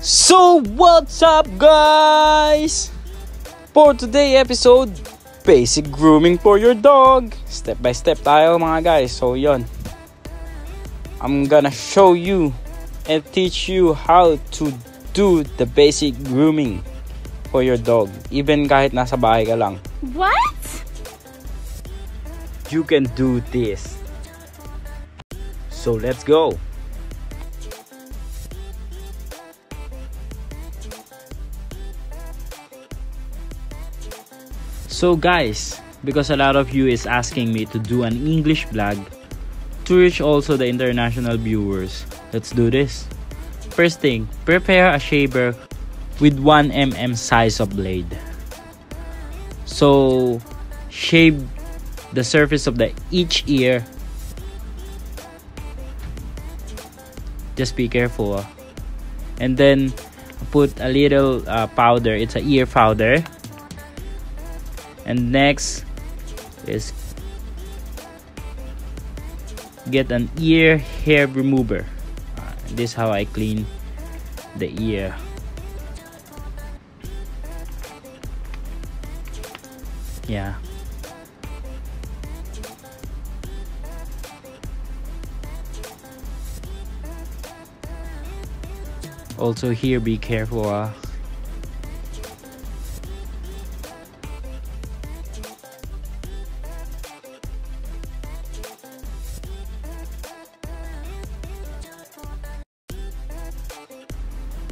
So what's up guys? For today episode, basic grooming for your dog. Step by step tayo mga guys. So yon. I'm gonna show you and teach you how to do the basic grooming for your dog. Even kahit nasa bahay ka lang. What? You can do this. So let's go. So guys, because a lot of you is asking me to do an English vlog to reach also the international viewers, let's do this. First thing, prepare a shaver with 1 mm size of blade. So shave the surface of the each ear. Just be careful. And then put a little uh, powder. It's a ear powder. And next is get an ear hair remover. Uh, this is how I clean the ear. Yeah. Also here be careful ah.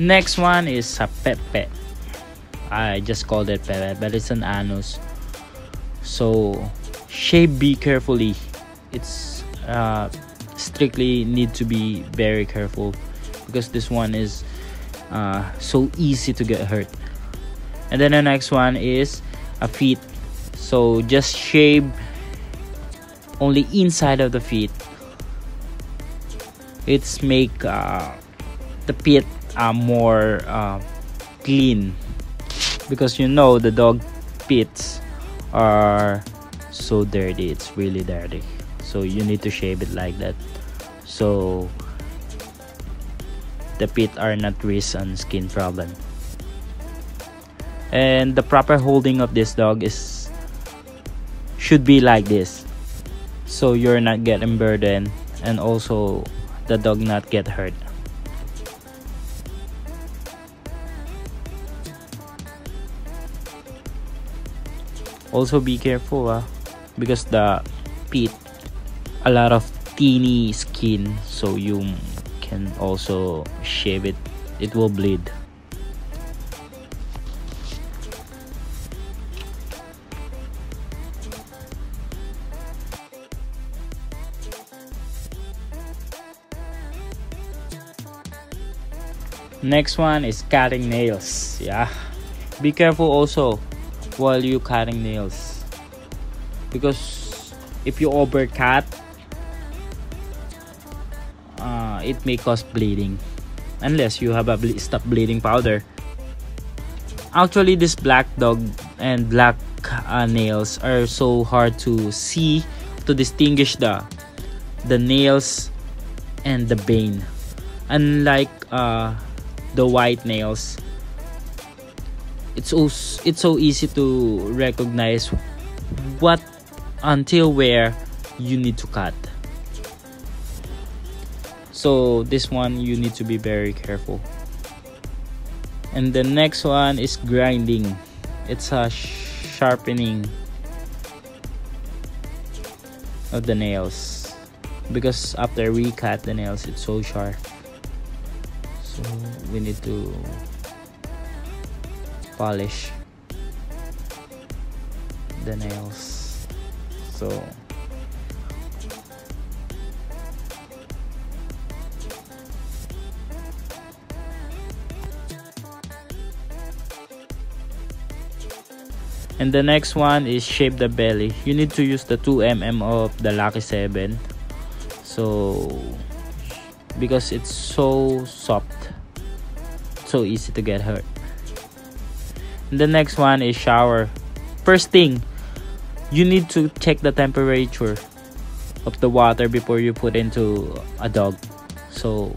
Next one is a pepe. I just called it pepe, but it's an anus. So shape be carefully. It's uh, strictly need to be very careful because this one is uh, so easy to get hurt. And then the next one is a feet. So just shave only inside of the feet. It's make uh, the feet uh, more uh, clean because you know the dog pits are so dirty. It's really dirty. So you need to shave it like that. So the pit are not risk on skin problem and the proper holding of this dog is should be like this so you're not getting burdened and also the dog not get hurt also be careful ah, because the pit a lot of teeny skin so you can also shave it. It will bleed. Next one is cutting nails. Yeah. Be careful also while you cutting nails. Because if you overcut uh, it may cause bleeding. Unless you have a ble- stop bleeding powder. Actually this black dog and black uh, nails are so hard to see to distinguish the the nails and the bane. Unlike uh, the white nails it's so it's so easy to recognize what until where you need to cut. So this one you need to be very careful. And the next one is grinding. It's a sharpening of the nails. Because after we cut the nails it's so sharp. So we need to polish the nails. So and the next one is shape the belly. You need to use the 2 mm of the lucky 7 so because it's so soft so easy to get hurt the next one is shower. First thing you need to check the temperature of the water before you put into a dog. So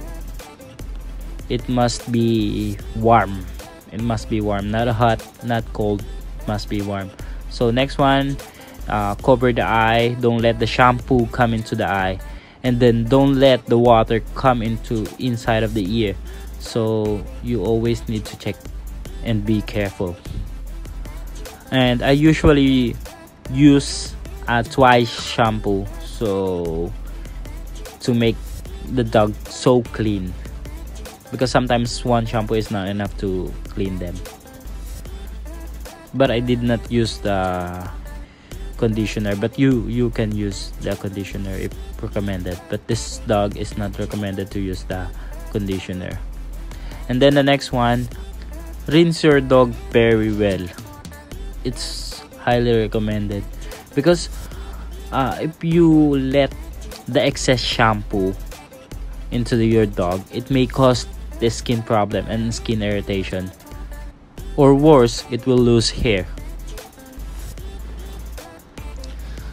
it must be warm. It must be warm. Not hot not cold. Must be warm. So next one uh, cover the eye. Don't let the shampoo come into the eye. And then don't let the water come into inside of the ear. So you always need to check and be careful. And I usually use a twice shampoo so to make the dog so clean. Because sometimes one shampoo is not enough to clean them. But I did not use the conditioner but you you can use the conditioner if recommended. But this dog is not recommended to use the conditioner. And then the next one rinse your dog very well. It's highly recommended. Because uh, if you let the excess shampoo into the, your dog it may cause the skin problem and skin irritation. Or worse it will lose hair.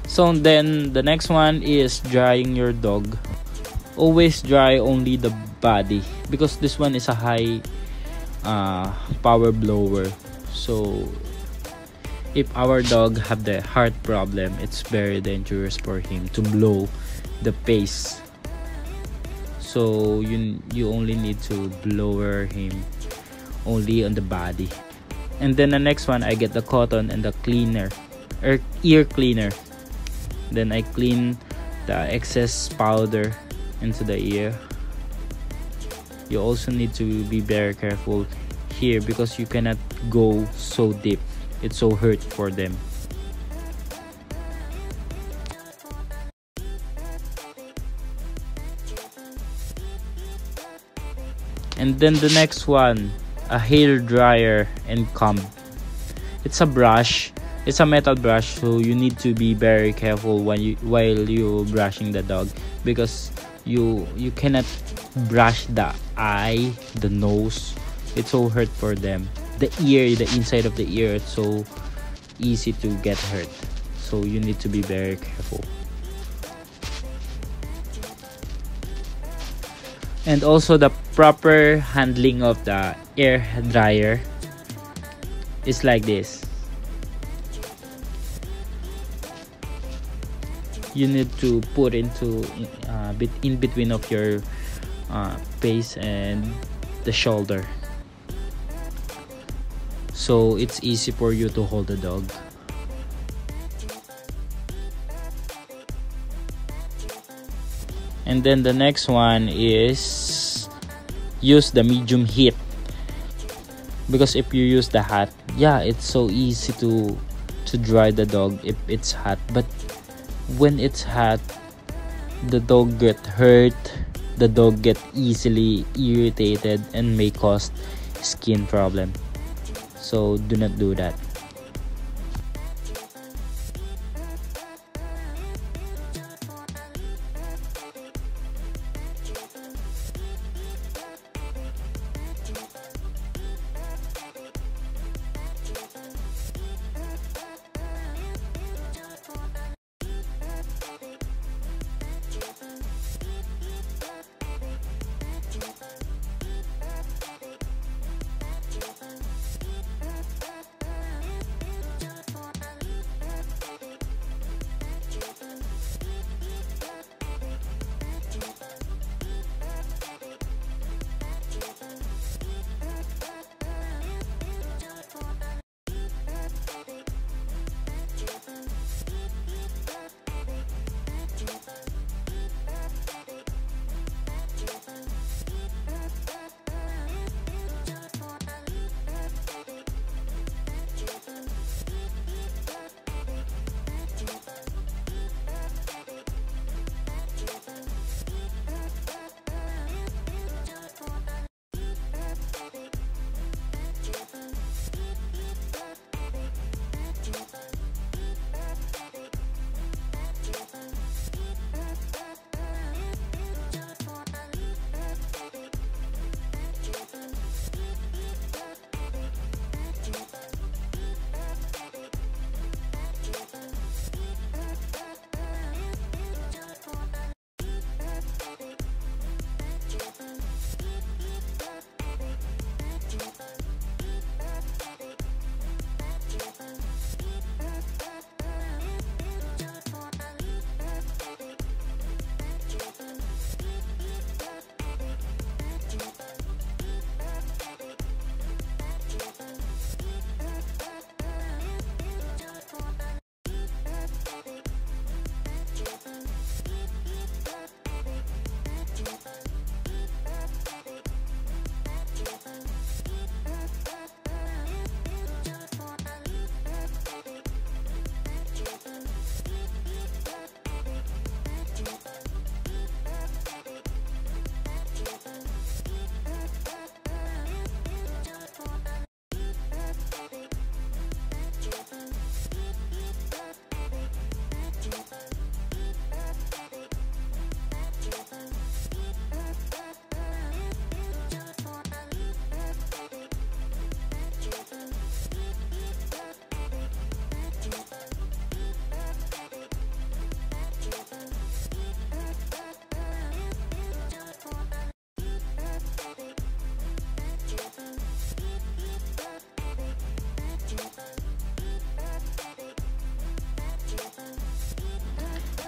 So then the next one is drying your dog. Always dry only the body. Because this one is a high uh, power blower. So if our dog have the heart problem it's very dangerous for him to blow the pace so you you only need to blower him only on the body. And then the next one i get the cotton and the cleaner or er, ear cleaner. Then i clean the excess powder into the ear you also need to be very careful here because you cannot go so deep. It's so hurt for them. And then the next one a hair dryer and comb. It's a brush. It's a metal brush so you need to be very careful when you while you brushing the dog because you you cannot brush the eye the nose. It's so hurt for them. The ear the inside of the ear it's so easy to get hurt. So you need to be very careful. And also the proper handling of the air dryer is like this. You need to put into uh, bit in between of your uh, face and the shoulder. So it's easy for you to hold the dog. And then the next one is use the medium heat. Because if you use the hot yeah it's so easy to to dry the dog if it's hot. But when it's hot the dog get hurt the dog get easily irritated and may cause skin problem. So do not do that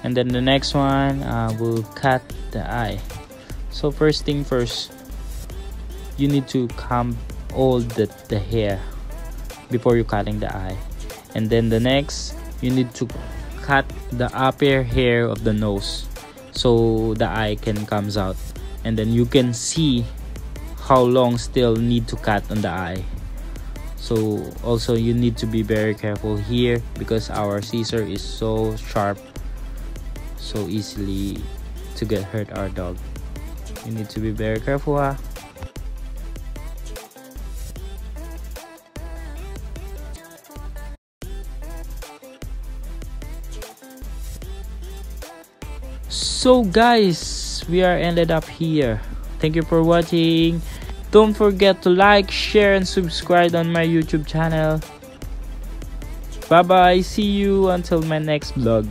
and then the next one uh, will cut the eye. So first thing first you need to comb all the, the hair before you cutting the eye. And then the next you need to cut the upper hair of the nose so the eye can comes out. And then you can see how long still need to cut on the eye. So also you need to be very careful here because our scissor is so sharp so easily to get hurt our dog. You need to be very careful huh? so guys we are ended up here. Thank you for watching. Don't forget to like share and subscribe on my youtube channel. Bye bye see you until my next vlog